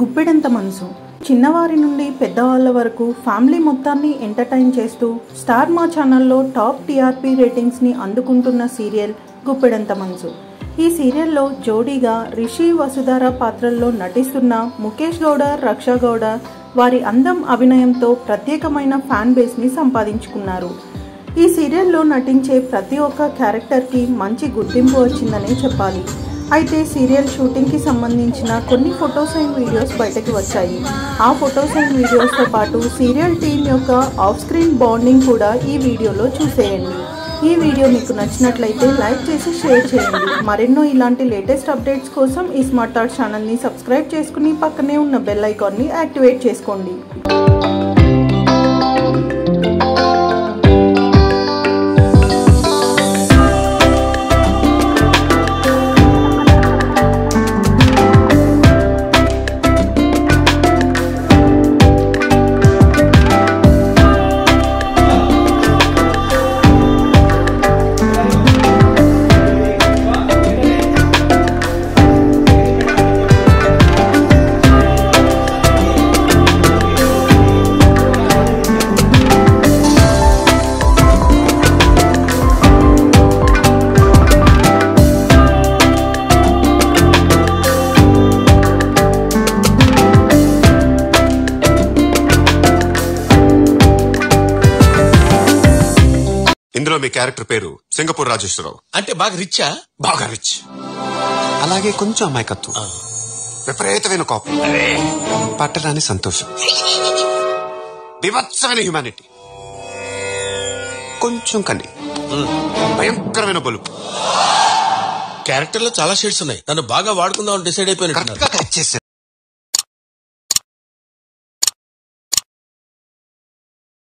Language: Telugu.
గుప్పెడంత మనసు. చిన్నవారి నుండి పెద్దవాళ్ళ వరకు ఫ్యామిలీ మొత్తాన్ని ఎంటర్టైన్ చేస్తూ స్టార్ మా ఛానల్లో టాప్ టీఆర్పీ రేటింగ్స్ని అందుకుంటున్న సీరియల్ గుప్పెడంత మనసు. ఈ సీరియల్లో జోడీగా రిషి వసుధార పాత్రల్లో నటిస్తున్న ముఖేష్ గౌడ రక్ష గౌడ వారి అందం అభినయంతో ప్రత్యేకమైన ఫ్యాన్ బేస్ని సంపాదించుకున్నారు. ఈ సీరియల్లో నటించే ప్రతి ఒక్క క్యారెక్టర్కి మంచి గుర్తింపు వచ్చిందనే చెప్పాలి. అయితే సీరియల్ షూటింగ్కి సంబంధించిన కొన్ని ఫొటోస్ అండ్ వీడియోస్ బయటకు వచ్చాయి. ఆ ఫొటోస్ అండ్ వీడియోస్తో పాటు సీరియల్ టీం యొక్క ఆఫ్ స్క్రీన్ బాండింగ్ కూడా ఈ వీడియోలో చూసేయండి. ఈ వీడియో మీకు నచ్చినట్లయితే లైక్ చేసి షేర్ చేయండి. మరెన్నో ఇలాంటి లేటెస్ట్ అప్డేట్స్ కోసం ఈ స్మార్ట్ థాట్ ఛానల్ని సబ్స్క్రైబ్ చేసుకుని పక్కనే ఉన్న బెల్ ఐకాన్ని యాక్టివేట్ చేసుకోండి. ఇందులో మీ క్యారెక్టర్ పేరు సింగపూర్ రాజేశ్వరరావు. అంటే బాగా రిచ్చా బాగా రిచ్. అలాగే కొంచెం అమాయకత్వం. విపరీతమైన కోపం. పట్టరాని సంతోషం. వివత్సమైన హ్యుమానిటీ కొంచెం కన్ని. భయంకరమైన బలుపు. క్యారెక్టర్లో చాలా షేడ్స్ ఉన్నాయి. నన్ను బాగా వాడుకుందాం డిసైడ్ అయిపోయినట్టున్నారు. కరెక్ట్గా క్యాచ్ చేశారు.